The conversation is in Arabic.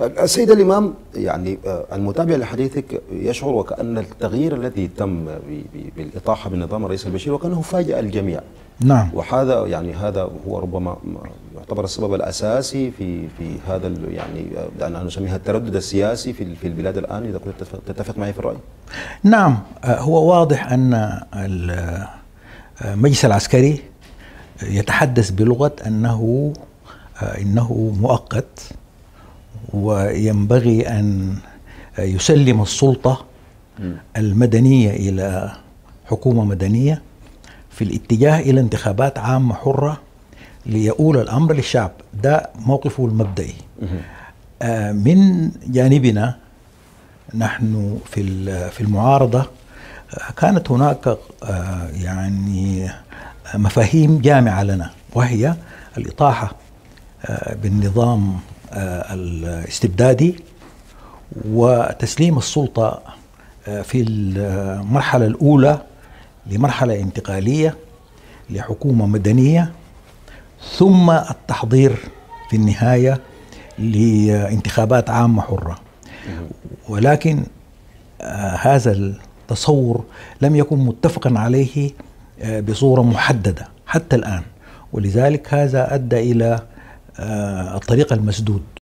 السيد الإمام يعني آه، المتابع لحديثك يشعر وكأن التغيير الذي تم بالإطاحة بنظام الرئيس البشير وكأنه فاجأ الجميع. نعم. وهذا يعني هذا هو ربما ما يعتبر السبب الأساسي في في هذا يعني آه، أنا نسميها التردد السياسي في في البلاد الآن إذا كنت تتفق- معي في الرأي. نعم. آه، هو واضح أن ال- آه، المجلس العسكري يتحدث بلغة أنه آه، إنه مؤقت. وينبغي أن يسلم السلطة المدنية إلى حكومة مدنية في الاتجاه إلى انتخابات عامة حرة ليؤول الأمر للشعب. ده موقفه المبدئي. آه، من جانبنا نحن في في المعارضة آه، كانت هناك آه، يعني مفاهيم جامعة لنا وهي الإطاحة بالنظام الاستبدادي وتسليم السلطة آه، في المرحلة الأولى لمرحلة انتقالية لحكومة مدنية ثم التحضير في النهاية لانتخابات عامة حرة. ولكن آه، هذا التصور لم يكن متفقا عليه آه، بصورة محددة حتى الآن. ولذلك هذا أدى إلى آه، الطريق المسدود.